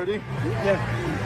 Ready? Yeah.